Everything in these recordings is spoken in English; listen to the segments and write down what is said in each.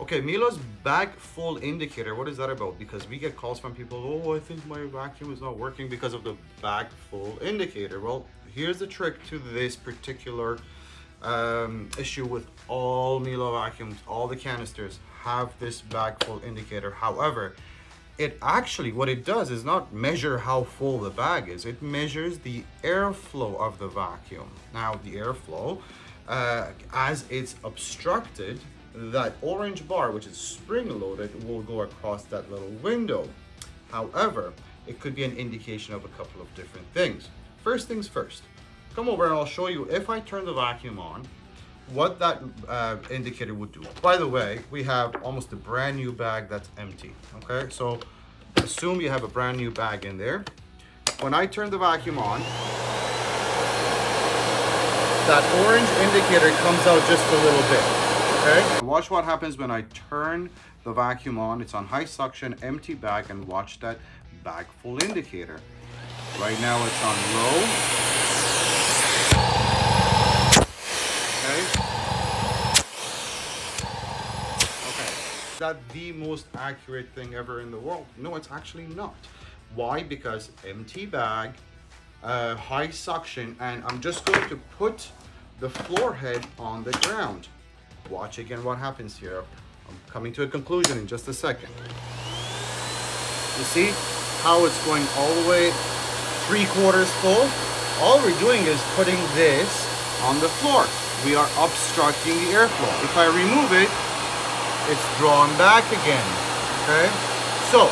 Okay, Miele's bag full indicator, what is that about? Because we get calls from people, oh, I think my vacuum is not working because of the bag full indicator. Well, here's the trick to this particular um, issue with all Miele vacuums, all the canisters have this bag full indicator. However, it actually, what it does is not measure how full the bag is. It measures the airflow of the vacuum. Now, the airflow, uh, as it's obstructed, that orange bar, which is spring-loaded, will go across that little window. However, it could be an indication of a couple of different things. First things first, come over and I'll show you if I turn the vacuum on, what that uh, indicator would do. By the way, we have almost a brand new bag that's empty, okay? So assume you have a brand new bag in there. When I turn the vacuum on, that orange indicator comes out just a little bit, okay? Watch what happens when I turn the vacuum on. It's on high suction, empty bag, and watch that bag full indicator. Right now it's on low. Okay. Okay. Is that the most accurate thing ever in the world? No, it's actually not. Why? Because empty bag, uh, high suction, and I'm just going to put the floor head on the ground. Watch again what happens here. I'm coming to a conclusion in just a second. You see how it's going all the way three quarters full? All we're doing is putting this on the floor. We are obstructing the airflow. If I remove it, it's drawn back again, okay? So,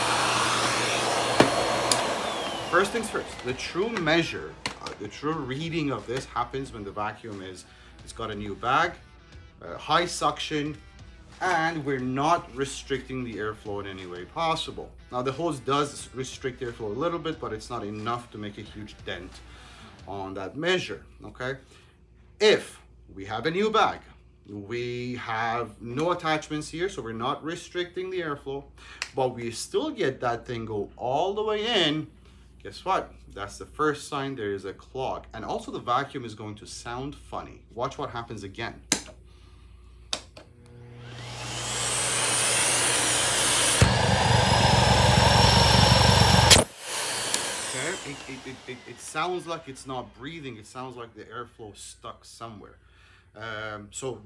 first things first, the true measure, uh, the true reading of this happens when the vacuum is, it's got a new bag, uh, high suction, and we're not restricting the airflow in any way possible. Now the hose does restrict airflow a little bit, but it's not enough to make a huge dent on that measure, okay? If we have a new bag, we have no attachments here, so we're not restricting the airflow, but we still get that thing go all the way in, guess what? That's the first sign there is a clog. And also the vacuum is going to sound funny. Watch what happens again. It, it, it, it, sounds like it's not breathing. It sounds like the airflow stuck somewhere. Um, so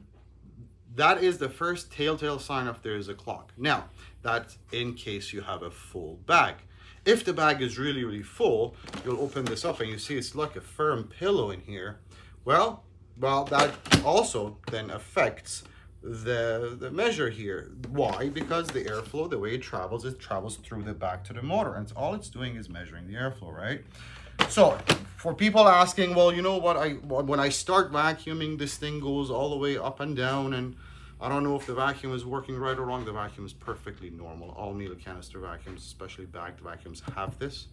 that is the first telltale sign of there is a clog. Now, that's in case you have a full bag. If the bag is really, really full, you'll open this up and you see it's like a firm pillow in here. Well, well, that also then affects the, the measure here. Why? Because the airflow, the way it travels, it travels through the back to the motor. And all it's doing is measuring the airflow, right? So for people asking, well, you know what, I when I start vacuuming, this thing goes all the way up and down and I don't know if the vacuum is working right or wrong. The vacuum is perfectly normal. All Miele canister vacuums, especially bagged vacuums, have this.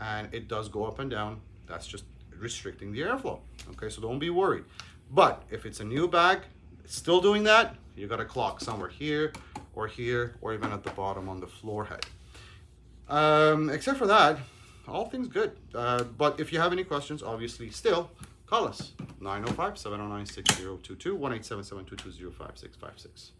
And it does go up and down. That's just restricting the airflow. Okay, so don't be worried. But if it's a new bag, still doing that, you got a clock somewhere here or here or even at the bottom on the floor head. Um, except for that, all things good. Uh, but if you have any questions, obviously still call us 905-709-6022, 1-877-220-5656.